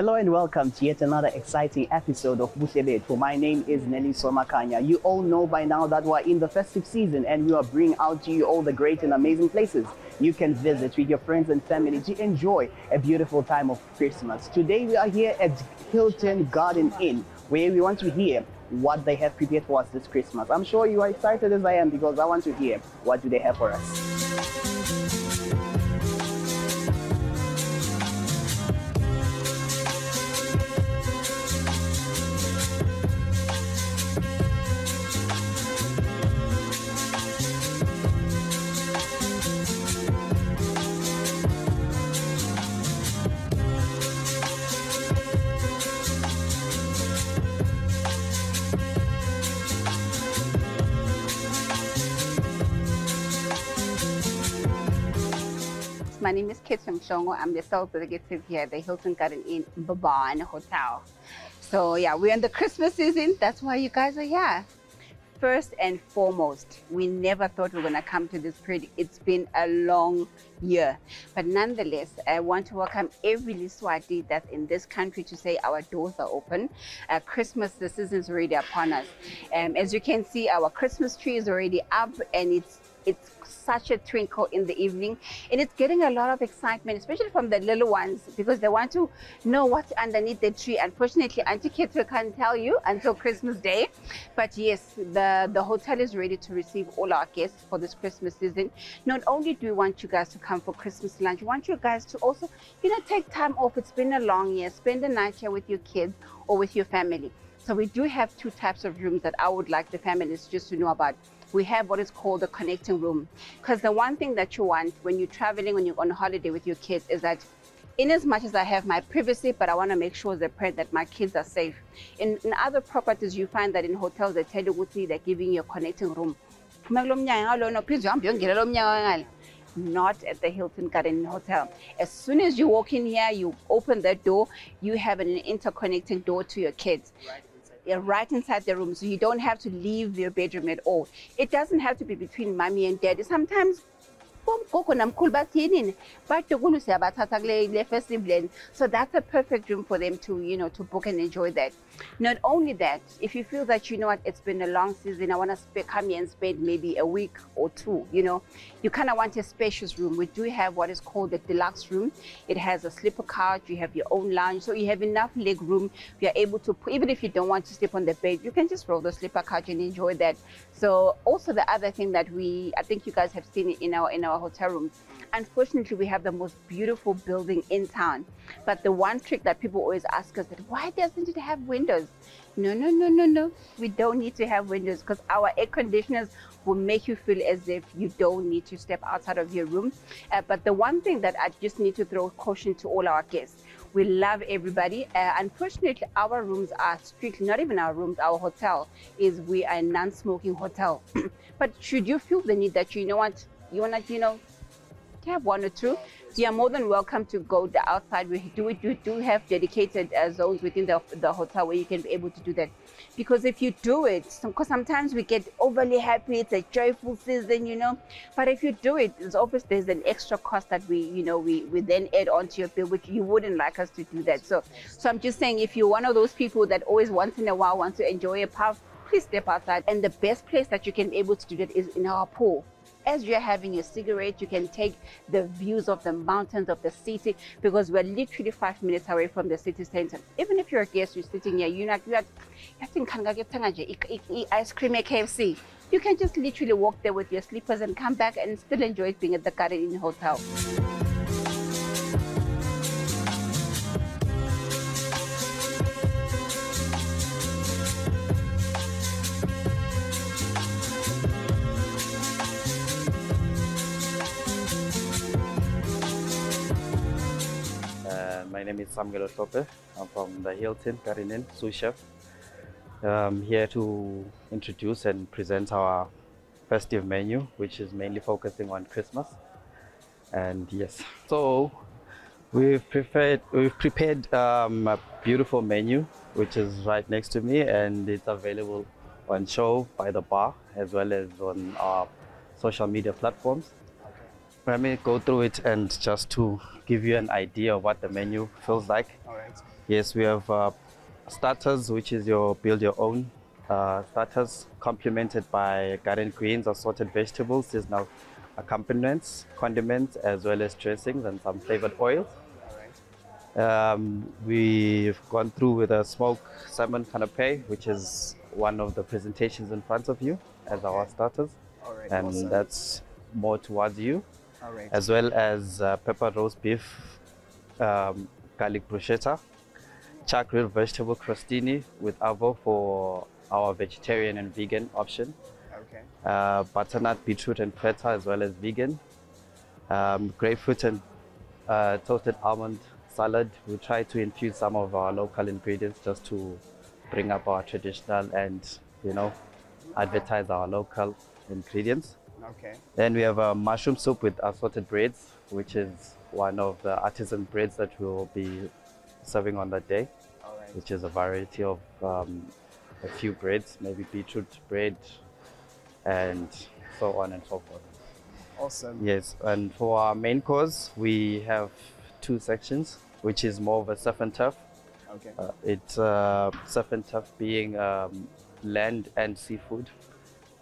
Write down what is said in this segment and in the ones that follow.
Hello and welcome to yet another exciting episode of Buhle Betfu. My name is Nelly Somakanya. You all know by now that we're in the festive season and we are bringing out to you all the great and amazing places you can visit with your friends and family to enjoy a beautiful time of Christmas. Today we are here at Hilton Garden Inn where we want to hear what they have prepared for us this Christmas. I'm sure you are excited as I am because I want to hear what do they have for us. My name is Kate Mshongo. I'm the sales executive here at the Hilton Garden Inn Mbabane Hotel. So yeah, we're in the Christmas season. That's why you guys are here. First and foremost, we never thought we were gonna come to this period. It's been a long year. But nonetheless, I want to welcome every Liswati that's in this country to say our doors are open. Uh, Christmas, the season's already upon us. Um, as you can see, our Christmas tree is already up and it's it's such a twinkle in the evening and it's getting a lot of excitement especially from the little ones because they want to know what's underneath the tree. Unfortunately auntie Ketu can't tell you until christmas day but yes the the hotel is ready to receive all our guests for this christmas season. Not only do we want you guys to come for christmas lunch we want you guys to also you know take time off. It's been a long year. Spend the night here with your kids or with your family. So we do have two types of rooms that i would like the families just to know about we have what is called a connecting room. Because the one thing that you want when you're traveling, when you're on holiday with your kids, is that in as much as I have my privacy, but I want to make sure as a parent that my kids are safe. In, in other properties, you find that in hotels, they tell you what they're giving you a connecting room. Not at the Hilton Garden Hotel. As soon as you walk in here, you open that door, you have an interconnecting door to your kids Uh, right inside the room so you don't have to leave your bedroom at all. It doesn't have to be between mommy and daddy. Sometimes bomgogo namkhulu bathini batukulu siyabathatha kule festive land so that's a perfect room for them to you know to book and enjoy that. Not only that if you feel that you know what it's been a long season i want to come here and spend maybe a week or two you know? You kind of want a spacious room. We do have what is called the deluxe room. It has a sleeper couch you have your own lounge so you have enough leg room. You're able to even if you don't want to sleep on the bed you can just roll the sleeper couch and enjoy that. So also the other thing that we i think you guys have seen in our in our hotel rooms. Unfortunately we have the most beautiful building in town. But the one trick that people always ask us that why doesn't it have windows? No no no no no. We don't need to have windows because our air conditioners will make you feel as if you don't need to step outside of your room. Uh, but the one thing that i just need to throw caution to all our guests we love everybody. Uh, unfortunately our rooms are strictly not even our rooms our hotel is we are a non-smoking hotel. But should you feel the need that you know what you want to you know have one or two? You are more than welcome to go the outside. We do we do have dedicated uh, zones within the, the hotel where you can be able to do that. Because if you do it because sometimes we get overly happy it's a joyful season you know? But if you do it it's obvious there's an extra cost that we you know we we then add onto your bill which you wouldn't like us to do that. So so i'm just saying if you're one of those people that always once in a while want to enjoy a puff please step outside. And the best place that you can be able to do that is in our pool as you're having your cigarette, you can take the views of the mountains of the city because we're literally five minutes away from the city center. Even if you're a guest, you're sitting here, you're not, you're ice cream at KFC. You can just literally walk there with your slippers and come back and still enjoy being at the Garden Inn Hotel. Name is Samuel Oshope. I'm from the Hilton Garden Inn sous chef. I'm here to introduce and present our festive menu, which is mainly focusing on Christmas. And yes, so we've prepared we've prepared um, a beautiful menu, which is right next to me, and it's available on show by the bar as well as on our social media platforms. Let me go through it and just to give you an idea of what the menu feels like. All right. Yes, we have uh, starters, which is your build your own uh, starters, complemented by garden greens, assorted vegetables, seasonal accompaniments, condiments, as well as dressings and some flavored oils. Um, we've gone through with a smoked salmon canapé, which is one of the presentations in front of you as our starters, right. and awesome. that's more towards you, right. as well as uh, pepper roast beef, um, garlic bruschetta, char grilled vegetable crostini with avo for our vegetarian and vegan option, okay. uh, butternut, beetroot, and feta as well as vegan, um, grapefruit and uh, toasted almond salad. We try to infuse some of our local ingredients just to bring up our traditional and you know advertise our local ingredients. Okay. Then we have a mushroom soup with assorted breads, which is one of the artisan breads that we will be serving on that day, All right. which is a variety of um, a few breads, maybe beetroot bread, and so on and so forth. Awesome. Yes, and for our main course, we have two sections, which is more of a surf and turf. Okay. Uh, it's uh, surf and turf being um, land and seafood.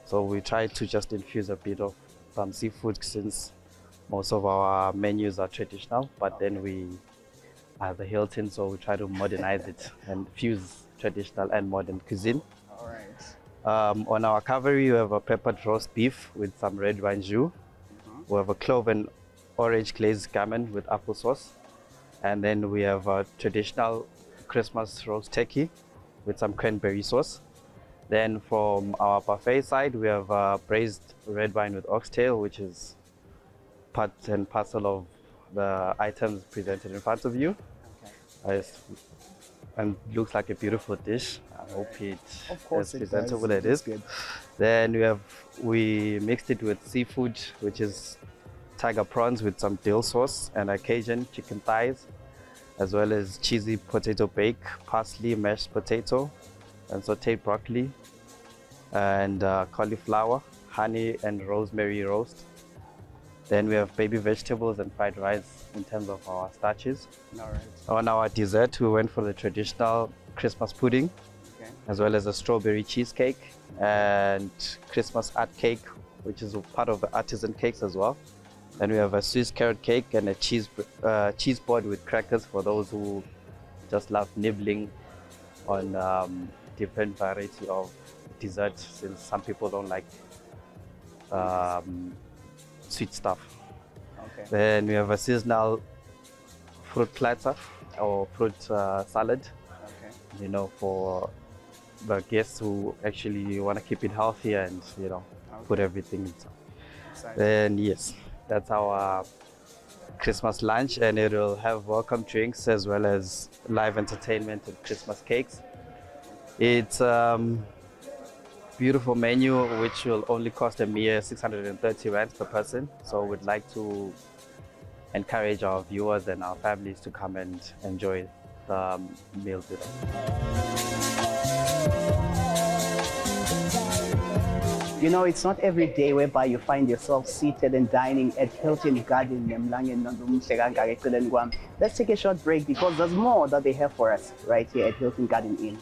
So we try to just infuse a bit of some seafood since most of our menus are traditional, but then we are the Hilton, so we try to modernize it and fuse traditional and modern cuisine. All right. Um, on our cavalry, we have a peppered roast beef with some red wine jus. We have a clove and orange glazed gammon with applesauce. And then we have a traditional Christmas roast turkey with some cranberry sauce. Then from our buffet side, we have uh, braised red wine with oxtail, which is part and parcel of the items presented in front of you. Okay. And looks like a beautiful dish. I hope it Of course, it presentable. It is. good. Then we have we mixed it with seafood, which is tiger prawns with some dill sauce and Cajun chicken thighs, as well as cheesy potato bake, parsley, mashed potato, and sauteed broccoli, and uh, cauliflower, honey and rosemary roast. Then we have baby vegetables and fried rice in terms of our starches. All right. On our dessert, we went for the traditional Christmas pudding, Okay. as well as a strawberry cheesecake and Christmas art cake, which is part of the artisan cakes as well. Then we have a Swiss carrot cake and a cheese uh, cheese board with crackers for those who just love nibbling on um, different variety of desserts, since some people don't like um, sweet stuff. Okay. Then we have a seasonal fruit platter or fruit uh, salad, Okay. you know, for the guests who actually want to keep it healthy and, you know, put everything inside. Then, yes, that's our Christmas lunch, and it will have welcome drinks as well as live entertainment and Christmas cakes. It's um, beautiful menu which will only cost a mere 630 rand per person. So we'd like to encourage our viewers and our families to come and enjoy the meal meals with us. You know, it's not every day whereby you find yourself seated and dining at Hilton Garden. Let's take a short break because there's more that they have for us right here at Hilton Garden Inn.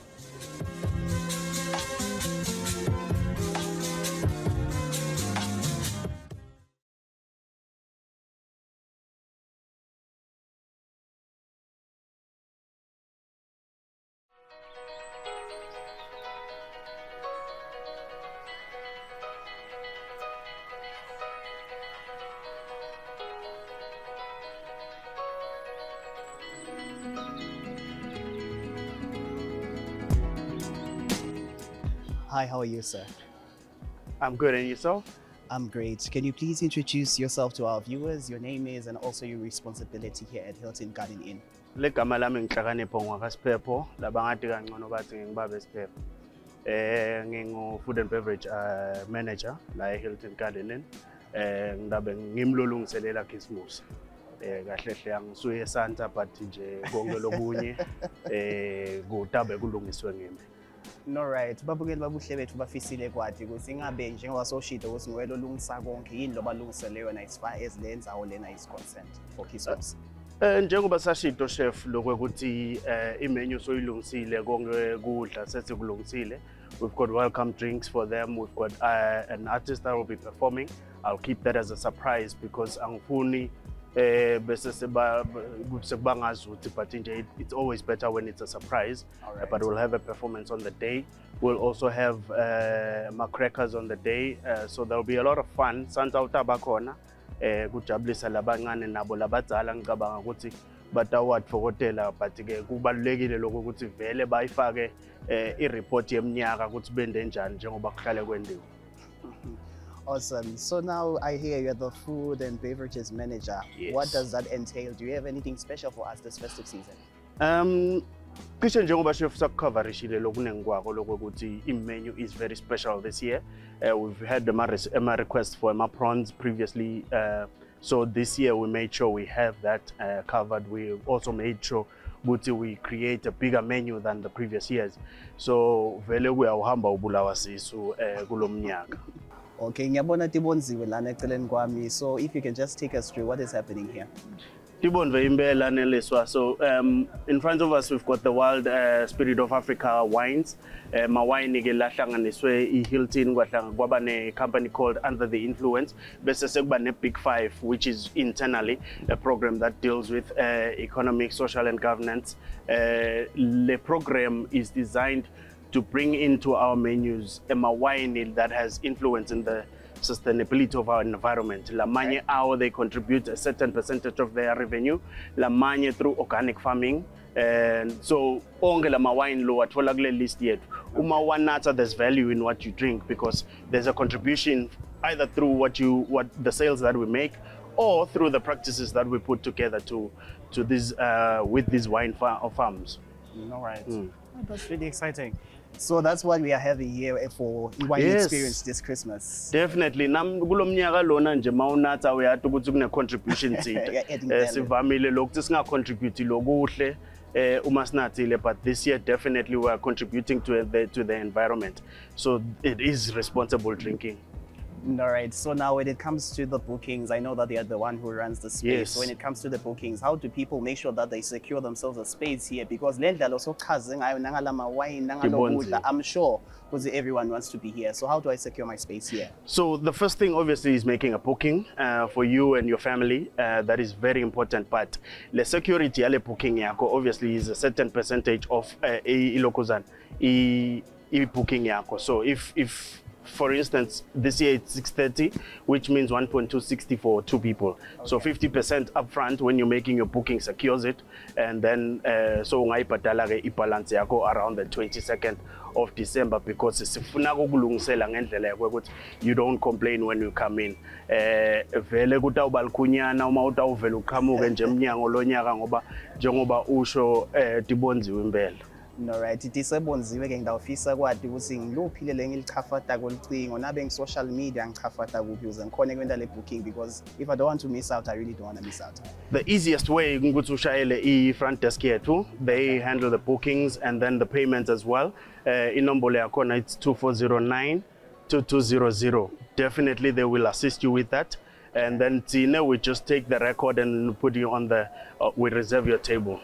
You, sir? I'm good, and yourself? I'm great. Can you please introduce yourself to our viewers? Your name is and also your responsibility here at Hilton Garden Inn. ligama lami ngihlakanipho ngwakasiphepho labangati kangcono bathi ngingibaba esiphepho eh ngingu food and beverage uh, manager la e-Hilton Garden Inn eh ngidabe ngimlolungiselela Christmas eh kahle hle angisuye Santa but nje konke lokunye eh kudabe kulungiswe ngimi Alright, babukeli babuhle bethu bafisile kwathi ukuthi ingabe njengoba soshito ukuthi nguwe olungisa konke yini lo balungisele yona as far as le ndzawo lena is concerned for Christmas. Eh njengoba sashito chef lokuthi eh imenu soyilungisile konke kudla sethi kulungisile. We've got welcome drinks for them. We've got uh, an artist that will be performing. I'll keep that as a surprise because angifuni eh bese seba sekubangazi ukuthi but nje it's always better when it's a surprise Alright. but we'll have a performance on the day. We'll also have uh, ma crackers on the day uh, so there'll be a lot of fun. Santa utabakhona eh kujabulisa labancane nabo labadzala ngicabanga ukuthi batawatfokotela but ke kubalulekile lokho ukuthi vele bayifake eh i-report yeminyaka ukuthi bende njani njengoba kuhlale kwendiwe Awesome. So now I hear you're the food and beverages manager. What does that entail? Do you have anything special for us this festive season? Um cishe njengoba chef sakucoverishile lokuningi kwako lokuthi i-menu is very special this year uh, we've had ma ma request for ma prawns previously uh, so this year we made sure we have that uh, covered we also made sure ukuthi we create a bigger menu than the previous years so vele kuyawuhamba ubulawa sisu kulo mnyaka Okay, ngiyabona tibonziwe lana eceleni kwami. So if you can just take us through what is happening here. Tibonve Imbela Neliswa. So um, in front of us we've got the Wild uh, Spirit of Africa wines. Uh, mawine ke lahlanganiswe i-Hilton kwaba ne-company called Under the Influence bese sekuba ne-Big Five which is internally a program that deals with uh, economic, social and governance. Uh, le program is designed to bring into our menus a mawine that has influence in the sustainability of our environment. Lamanye hour they contribute a certain percentage of their revenue. Lamanye through organic farming. And so onge lama wine lo atfola kule list yethu. Uma wanatha there's value in what you drink because there's a contribution either through what you what the sales that we make or through the practices that we put together to to these uh, with these wine far- farms. All right. Mm. That's really exciting. So that's what we are having here for Iwani Yes. Experience this Christmas. Definitely nam kulo mnyaka lona nje mawunatha uyathi ukuthi kune contribution adding Eh sivamile lokuthi singa contribute lokuhle eh uma sinathile but this year definitely we are contributing to the to the environment. So it is responsible drinking. All right. So now when it comes to the bookings, I know that they are the one who runs the space. Yes. When it comes to the bookings, how do people make sure that they secure themselves a space here? Because lendla lo sochaze ngayo nangalama wine. I'm sure because everyone wants to be here. So how do I secure my space here? So the first thing obviously is making a booking uh, for you and your family. Uh, that is very important. But the security yale booking yako obviously is a certain percentage of uh, ilokuzan i i booking yako. So if if for instance, this year it's 630, which means 1.260 for two people. So 50% upfront when you're making your booking secures it, and then uh, so ungayibhadala ke ibalance yako around the 22nd of December because sifuna ukulungisela ngendlela yokuthi you don't complain when you come in. Eh vele kutawuba likhunyana uma utawuvela uqhamuke nje emnyango lonyaka ngoba njengoba usho eh tibonziwe impela. All right. Tisebonziwe ke ngidawufisa kwathi ukuthi ngiluphile le ngilichafata kolicingo nabe ngi-social media and ngichafata kuphi ukuze ngikhone kwenta le booking because if I don't want to miss out, I really don't want to miss out. The easiest way ukuthi ushayele i-front desk yethu they handle the bookings and then the payments as well. Uh, inombolo yakhona it's 2409 2200. Definitely they will assist you with that. And then Tina, we just take the record and put you on the, uh, we reserve your table.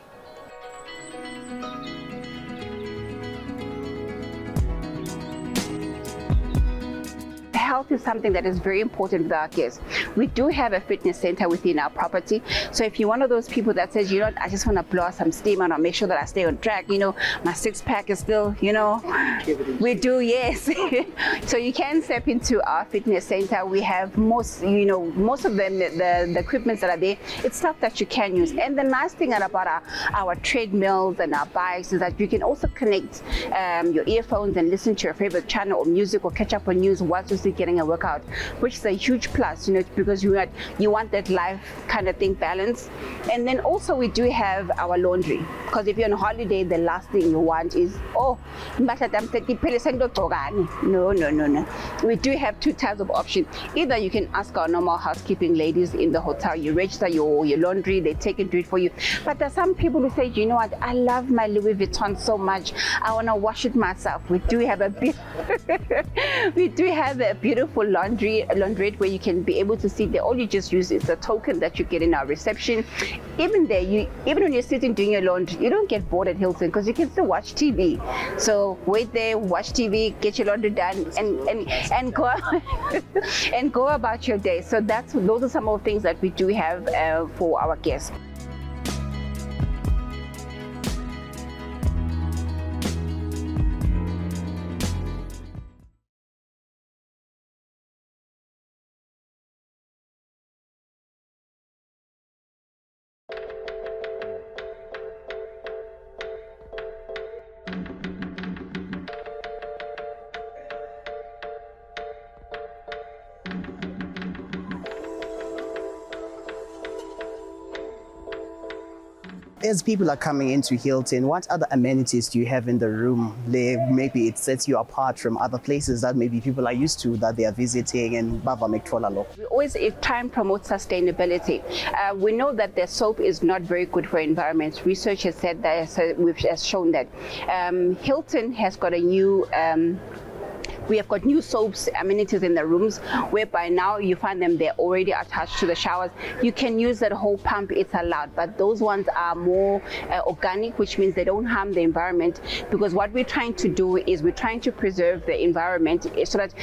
Is something that is very important with our guests. We do have a fitness center within our property. So if you're one of those people that says, you know, I just want to blow some steam and I'll make sure that I stay on track, you know, my six pack is still, you know, we do, yes. so you can step into our fitness center. We have most, you know, most of them, the, the equipments that are there, it's stuff that you can use. And the nice thing about our, our treadmills and our bikes is that you can also connect um, your earphones and listen to your favorite channel or music or catch up on news whilst you're getting a workout, which is a huge plus, you know, because you want, you want that life kind of thing balance. And then also we do have our laundry because if you're on holiday, the last thing you want is, oh, no, no, no, no. We do have two types of options. Either you can ask our normal housekeeping ladies in the hotel, you register your, your laundry, they take and do it for you. But there's some people who say, you know what, I love my Louis Vuitton so much, I want to wash it myself. We do have a we do have a beautiful beautiful laundry laundrette where you can be able to sit there. All you just use is a token that you get in our reception. Even there, you even when you're sitting doing your laundry, you don't get bored at Hilton because you can still watch TV. So wait there, watch TV, get your laundry done, and and and go and go about your day. So that's those are some of the things that we do have uh, for our guests. As people are coming into Hilton, what other amenities do you have in the room? Maybe it sets you apart from other places that maybe people are used to that they are visiting and Baba Mektola We always try and promote sustainability. Uh, we know that the soap is not very good for environment. Research has said that, has shown that. Um, Hilton has got a new um, we have got new soaps amenities in the rooms whereby now you find them they're already attached to the showers. You can use that whole pump, it's allowed, but those ones are more uh, organic, which means they don't harm the environment because what we're trying to do is we're trying to preserve the environment so that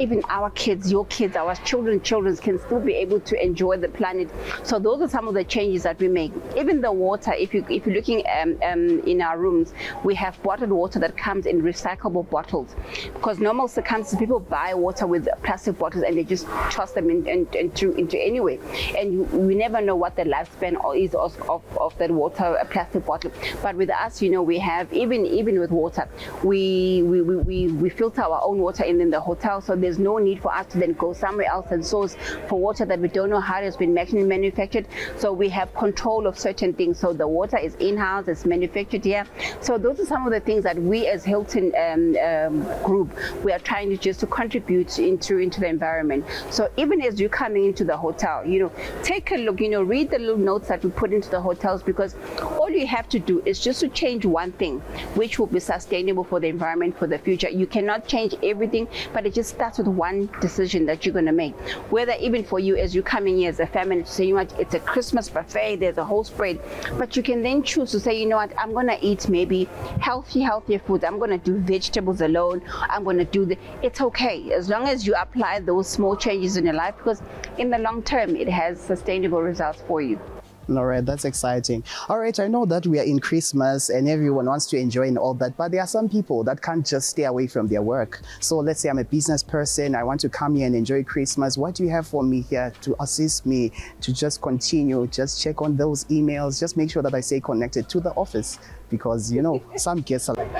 even our kids, your kids, our children, children can still be able to enjoy the planet. So those are some of the changes that we make. Even the water, if you if you're looking um, um, in our rooms, we have bottled water that comes in recyclable bottles because normal circumstances people buy water with plastic bottles and they just toss them in, in, into into anyway, and you, we never know what the lifespan is of, of, of that water plastic bottle. But with us, you know, we have even even with water, we we, we, we filter our own water in, in the hotel, so there's no need for us to then go somewhere else and source for water that we don't know how it has been manufactured. So we have control of certain things. So the water is in-house, it's manufactured here. So those are some of the things that we as Hilton um, um, group, we are trying to just to contribute into, into the environment. So even as you're coming into the hotel, you know, take a look, you know, read the little notes that we put into the hotels because all you have to do is just to change one thing, which will be sustainable for the environment for the future. You cannot change everything, but it just starts with one decision that you're going to make. Whether even for you as you're coming here as a family to say, you know what, it's a Christmas buffet, there's a whole spread, but you can then choose to say, you know what, I'm going to eat maybe healthy, healthier foods. I'm going to do vegetables alone. I'm going to do the, it's okay as long as you apply those small changes in your life because in the long term, it has sustainable results for you. All right, that's exciting. All right, I know that we are in Christmas and everyone wants to enjoy and all that, but there are some people that can't just stay away from their work. So let's say I'm a business person, I want to come here and enjoy Christmas. What do you have for me here to assist me to just continue, just check on those emails, just make sure that I stay connected to the office because you know some guests are like.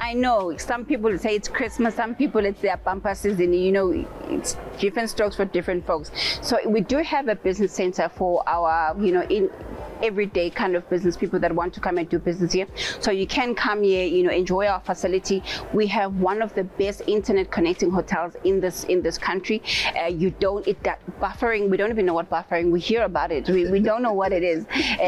I know some people say it's Christmas, some people it's their bumper season. You know, it's different strokes for different folks. So we do have a business center for our, you know, in everyday kind of business people that want to come and do business here. So you can come here, you know, enjoy our facility. We have one of the best internet connecting hotels in this in this country. Uh, you don't it that buffering. We don't even know what buffering. We hear about it. We, we don't know what it is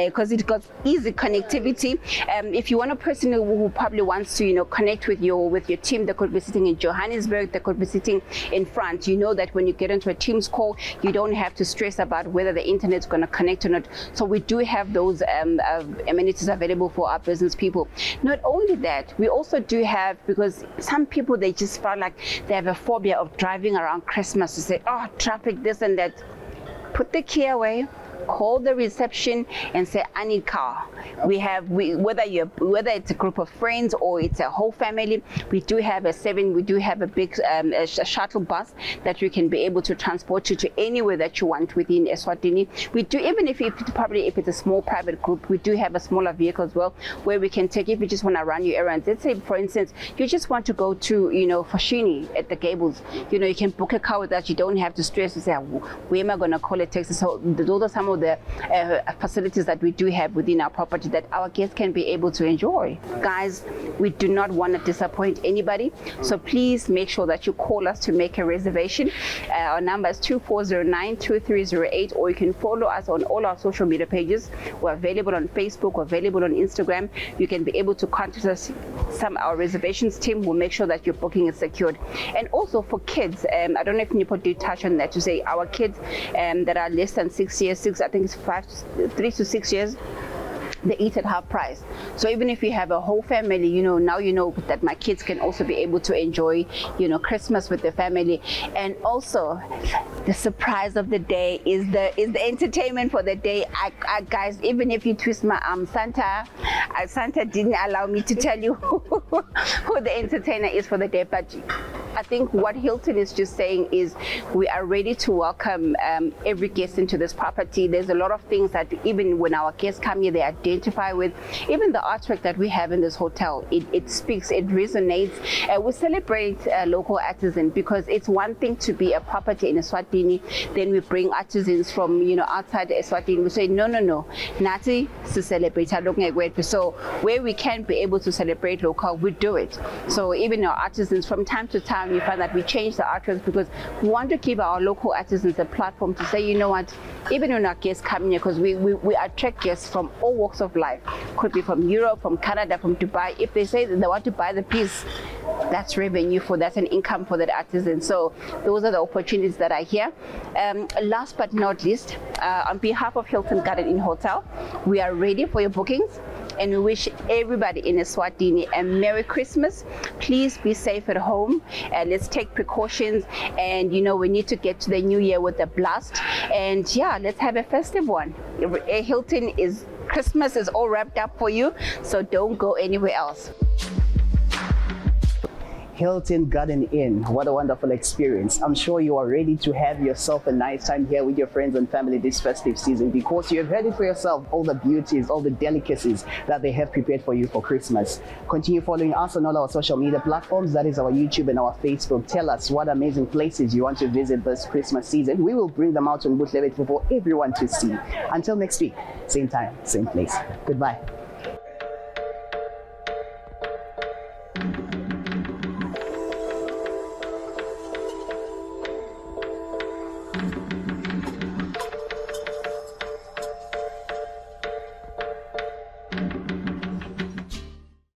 because uh, it got easy connectivity. Um, if you want a person who, who probably wants to, you know, connect with your with your team, they could be sitting in Johannesburg. They could be sitting in France. You know that when you get into a Teams call, you don't have to stress about whether the internet's going to connect or not. So we do have have those um, uh, amenities available for our business people. Not only that, we also do have, because some people, they just felt like they have a phobia of driving around Christmas to say, oh, traffic, this and that. Put the key away, call the reception and say, I need car. We have, we, whether you whether it's a group of friends or it's a whole family, we do have a seven, we do have a big um, a, shuttle bus that you can be able to transport you to anywhere that you want within Eswatini. We do, even if it's probably if it's a small private group, we do have a smaller vehicle as well where we can take if you just want to run your errands. Let's say, for instance, you just want to go to, you know, Foschini at the Gables. You know, you can book a car with us. You don't have to stress to say, where am I going to call a taxi? So those are some the uh, facilities that we do have within our property that our guests can be able to enjoy. Guys, we do not want to disappoint anybody, so please make sure that you call us to make a reservation. Uh, our number is 2409-2308 or you can follow us on all our social media pages. We're available on Facebook, we're available on Instagram. You can be able to contact us. Some our reservations team will make sure that your booking is secured. And also for kids, um, I don't know if Nipo did touch on that to say our kids um, that are less than six years, six, I think it's five, three to six years, they eat at half price. So even if you have a whole family, you know, now you know that my kids can also be able to enjoy, you know, Christmas with their family. And also the surprise of the day is the is the entertainment for the day. I, I, guys, even if you twist my arm, Santa, uh, Santa didn't allow me to tell you who the entertainer is for the day, but I think what Hilton is just saying is we are ready to welcome um, every guest into this property. There's a lot of things that even when our guests come here, they identify with. Even the artwork that we have in this hotel, it, it speaks, it resonates. Uh, we celebrate uh, local artisans because it's one thing to be a property in Eswatini, then we bring artisans from you know outside Eswatini. We say no, no, no, Nati to celebrate So where we can be able to celebrate local, we do it. So even our artisans from time to time time you find that we change the artworks because we want to give our local artisans a platform to say, you know what, even when our guests come here, because we, we, we attract guests from all walks of life, could be from Europe, from Canada, from Dubai. If they say that they want to buy the piece, that's revenue for that's an income for that artisan. So those are the opportunities that are here. Um, last but not least, uh, on behalf of Hilton Garden Inn Hotel, we are ready for your bookings and we wish everybody in Eswatini a Merry Christmas. Please be safe at home. and let's take precautions and you know we need to get to the new year with a blast and yeah let's have a festive one. Eh, Hilton is Christmas is all wrapped up for you so don't go anywhere else. Hilton Garden Inn. What a wonderful experience. I'm sure you are ready to have yourself a nice time here with your friends and family this festive season because you have heard it for yourself all the beauties, all the delicacies that they have prepared for you for Christmas. Continue following us on all our social media platforms. That is our YouTube and our Facebook. Tell us what amazing places you want to visit this Christmas season. We will bring them out on Buhle Betfu for everyone to see. Until next week, same time, same place. Goodbye.